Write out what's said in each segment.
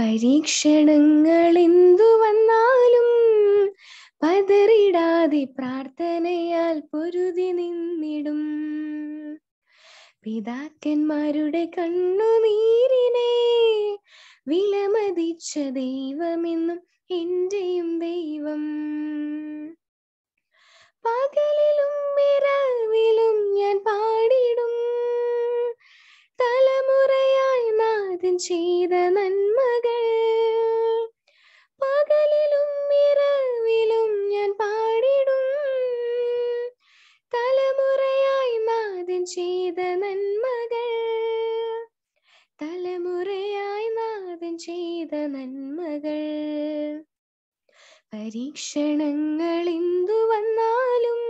പരീക്ഷണങ്ങൾ എന്തു വന്നാലും പതറിടാതെ പ്രാർത്ഥനയാൽ പൊരുതി നിന്നിടും. പിതാക്കന്മാരുടെ കണ്ണുനീരിനെ വിലമതിച്ച ദൈവമെന്നും എന്റെയും ദൈവം. ചെയ്ത നന്മകൾ. പരീക്ഷണങ്ങൾ എന്തു വന്നാലും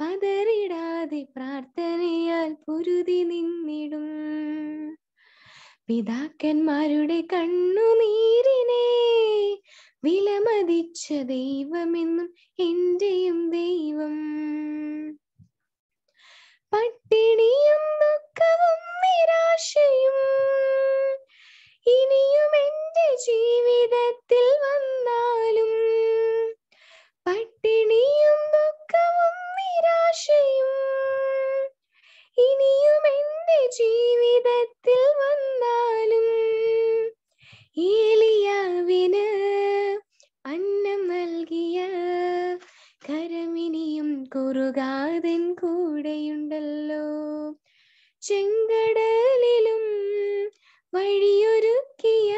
പതറിടാതെ പ്രാർത്ഥനയാൽ പൊരുതി നിന്നിടും. പിതാക്കന്മാരുടെ കണ്ണുനീരിനെ വിലമതിച്ച ദൈവമെന്നും എന്റെയും ദൈവം. കുറുകാതൻ കൂടെയുണ്ടല്ലോ. ചെങ്കടലിലും വഴിയൊരുക്കിയ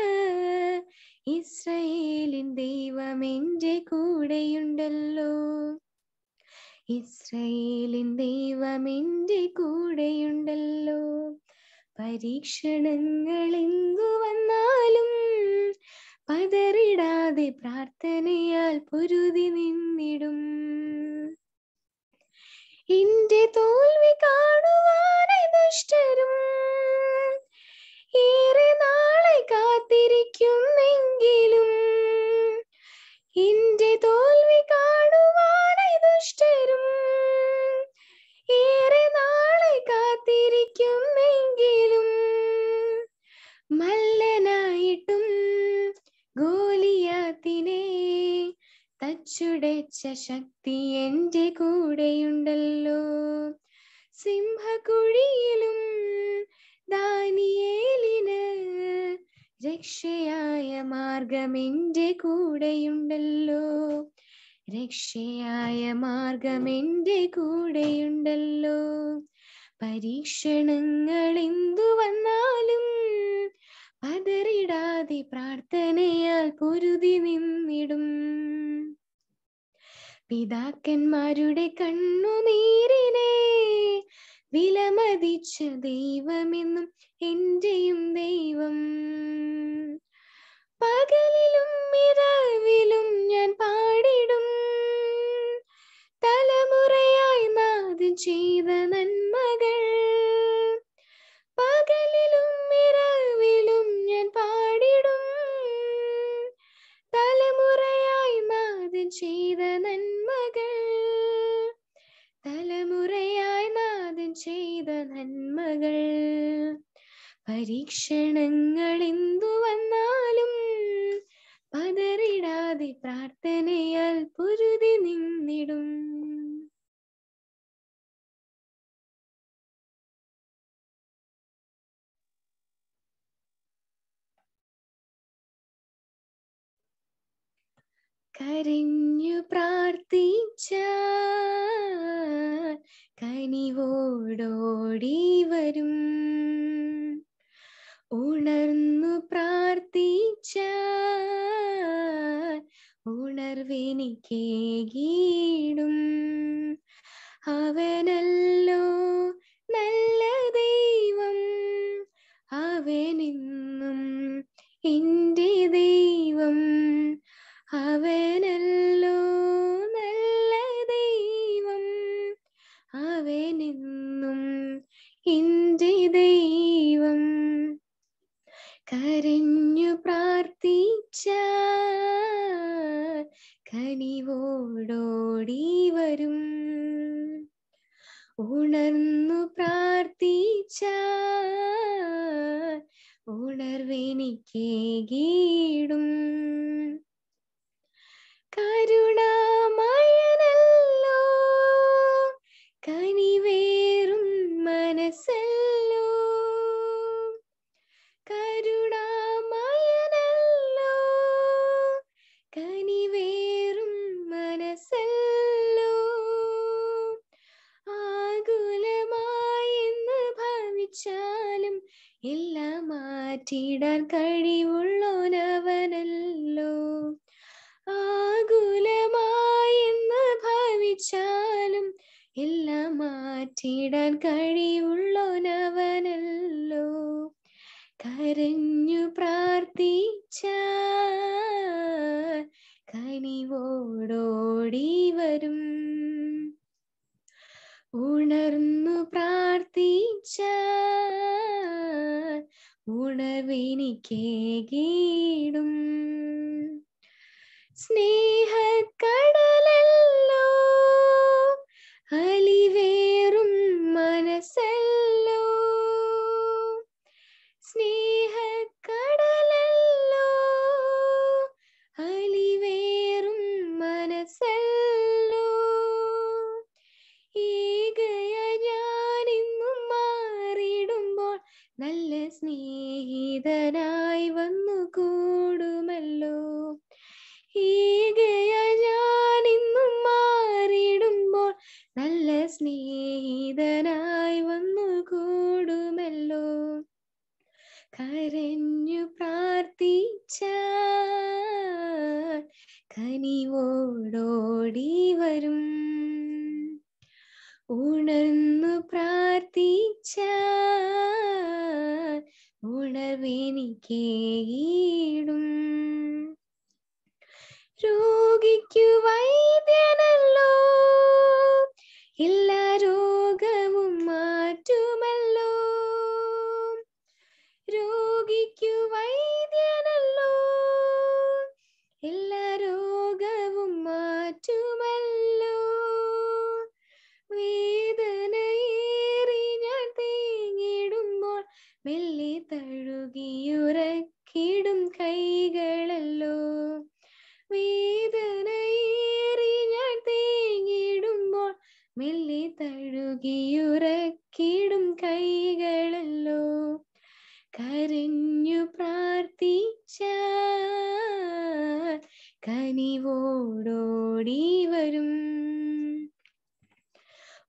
ഇസ്രയേലിൻ ദൈവം എന്റെ കൂടെയുണ്ടല്ലോ. ഇസ്രയേലിൻ ദൈവം എന്റെ കൂടെയുണ്ടല്ലോ. പരീക്ഷണങ്ങൾ എന്തു വന്നാലും പതറിടാതെ പ്രാർത്ഥനയാൽ പൊരുതി നിന്നിടും. എന്റെ തോൽവി കാണുവാനായി ദുഷ്ടരും ഏറെ നാളെ കാത്തിരിക്കുന്നെങ്കിലും എന്റെ തോൽവി കാണുവാനെ ദുഷ്ടരും ഏറെ നാളെ കാത്തിരിക്കുന്നെങ്കിലും മല്ലനായിട്ടും ഗോലിയാത്തിനെ തച്ചുടച്ച ശക്തി രക്ഷയായ മാർഗം എന്റെ കൂടെയുണ്ടല്ലോ. രക്ഷയായ മാർഗം എന്റെ കൂടെയുണ്ടല്ലോ. പരീക്ഷണങ്ങൾ എന്തു വന്നാലും പതറിടാതെ പ്രാർത്ഥനയാൽ പൊരുതി നിന്നിടും. പിതാക്കന്മാരുടെ കണ്ണുനീരിനെ വിലമതിച്ച ദൈവമെന്നും എന്റെയും ദൈവം. പകലിലും ഇരവിലും ഞാൻ പാടിടും. തലമുറയായി നാദ് ചെയ്ത നന്മകൾ പരീക്ഷണങ്ങൾ എന്തു വന്നാലും പതറിടാതെ പ്രാർത്ഥനയാൽ പൊരുതി നിന്നിടും. കരഞ്ഞു പ്രാർത്ഥിച്ച കനിവോടോടി വരും. ഉണർന്നു പ്രാർത്ഥിച്ച ഉണർവെനിക്കേകീടും അവനല്ലോ നല്ല ദൈവം. അവനെന്നും എന്റെ ദൈവം. അവനല്ലോ നല്ല ദൈവം. അവനെന്നും എന്റെ മാറ്റിടാൻ കഴിവുള്ളോനവനല്ലോ ആകുലമായെന്ന് ഭാവിച്ചാലും എല്ലാം മാറ്റിടാൻ കഴിവുള്ളോനവനല്ലോ കരഞ്ഞു പ്രാർത്ഥിച്ച കനിവോടോടി വരും. ഉണർന്നു പ്രാർത്ഥിച്ച ഉണർവെനിക്കേകീടും. സ്നേഹക്കടലല്ലോ അലിവേറും മനസ്സല്ലോ സ്നേഹിതനായി മെല്ലെ തഴുകിയുറക്കിടും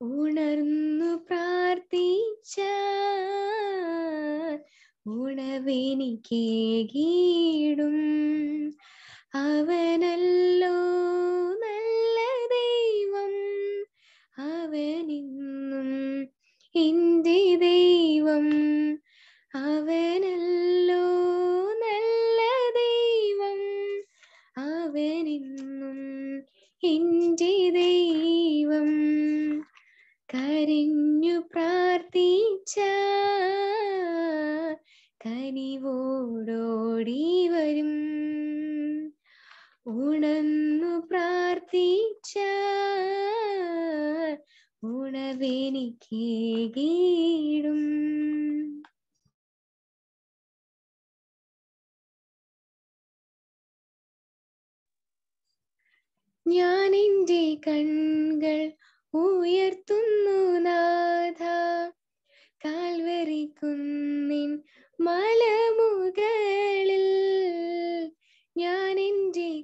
ഉണർന്നു പ്രാർത്ഥിച്ച ഉണവെനിക്കേകീടും അവനല്ലോ നല്ല ദൈവം. അവനിന്നും എന്റെ ദൈവം. അവനല്ലോ ഉണവെനിക്കേകീടും ഞാൻ എന്റെ കൺകൾ ഉയർത്തുന്നു നാഥ. കാൽവരിക്കുന്നിൻ മലമുകളിൽ ഞാൻ എന്റെ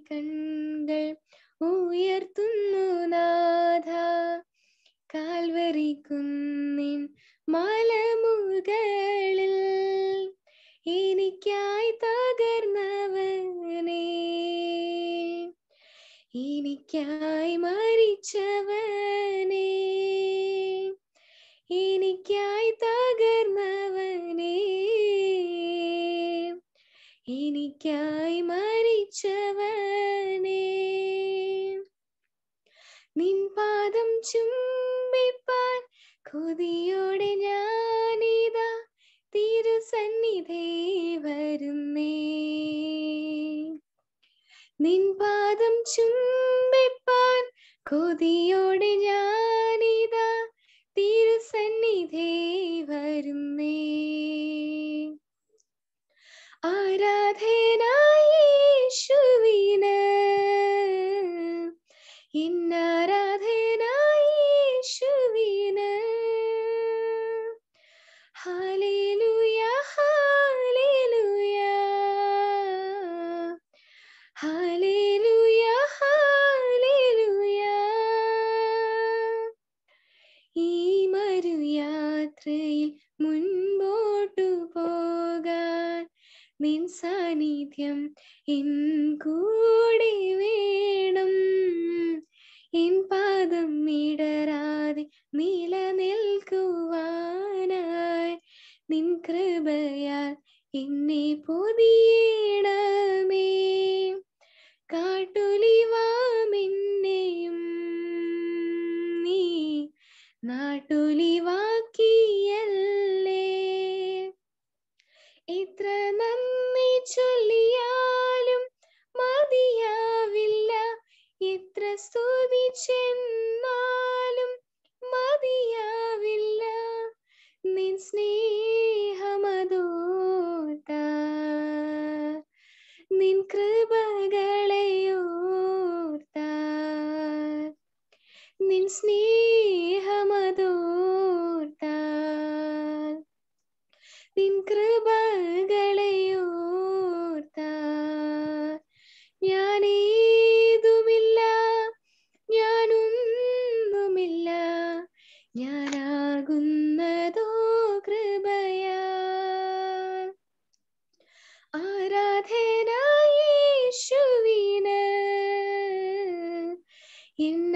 കൊതിയോടെ ഞാനിതാ തിരുസന്നിധേ വരുന്നേ. നിൻ പാദം ചുംബിപ്പാൻ കൊതിയോടെ ഞാനിതാ എൻ കൂടെ വേണം. എൻ പാദം ഇടരാതെ നിലനിൽക്കുവാനായി. നിൻ കൃപയാൽ എന്നെ പൊതിയണമേ നിൻ കൃപകളെയോർത്ത ഞാനേതുമില്ല ഞാനൊന്നുമില്ല ഞാനാകുന്നതോ കൃപയാ. ആരാധനായേശുവിന് എന്നാരാധനായേശുവിന്